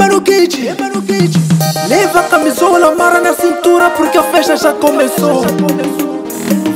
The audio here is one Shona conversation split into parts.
lembra no kit, lembra no kit. Leva a camisola, amarra na cintura, porque a festa já começou.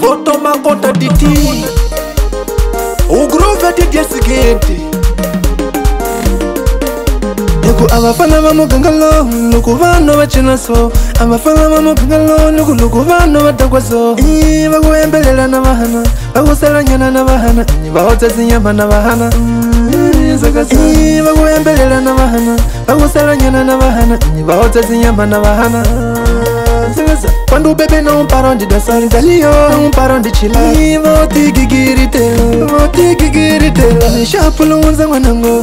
Vou tomar conta de ti. O groove é de dia seguinte. abafana va muganga lowu loko vanhu va cina so abafana va muganga lowu loko vanhu va takwa so va ku yembelela na vahana va ku selanyana na vahana va otsetsinyamba na vahana mm vakuembelela na vahana vakusalanyana na vahana ni vahotsazinyama na vahana kwandubebe nomparo ndidasari daliyo nomparo ndichilavotigigiritela vo tigigiritela nishapulunza mwanangoo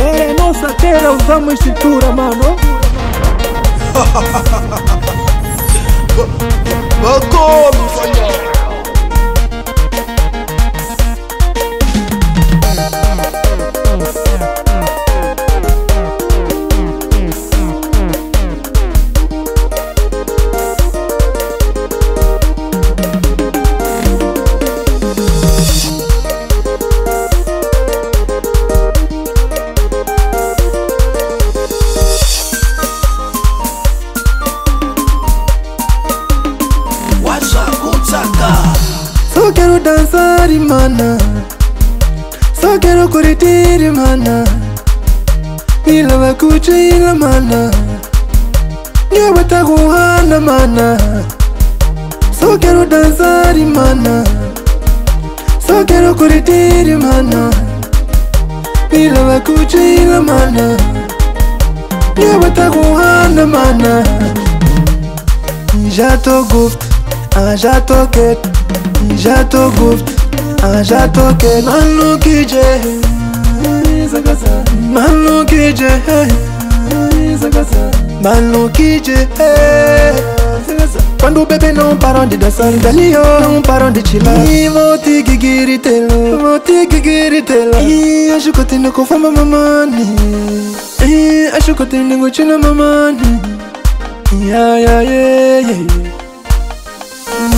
é nossa terra, usamos cintura, mano. Welcome so quero dançar mana só quero curtir mana me leva curtir mana eu vou estar roando mana só quero dançar mana só quero curtir mana me leva curtir mana eu vou estar roando mana já tô gosto ah já tô quieto ja to gufd aja ah, to ke man nu ki je man nu ki je man nu ki je quando o bebê não parou de dançar dalio não parou de chilar e vou te gigiritelo vou te gigiritelo e acho que eu tenho com fama mamãe e acho que eu tenho com chino mamãe yeah yeah yeah yeah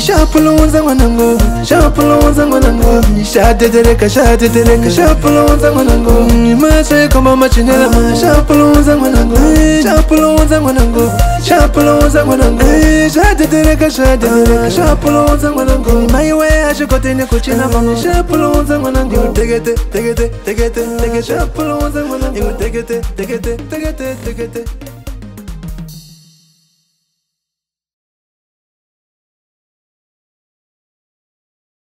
shapulunza mwanango shapulunza mwanango shatetereka shatetereka shapulunza mwanango maso ekomba machinela shapulunza mwanango shapulunza mwanango shapulunza mwanango shatetereka shatetereka shapulunza mwanango maiwe ashikotene kuchina pamo shapulunza mwanango tegete tegete tegete tegete shapulunza mwanango tegete tegete tegete tegete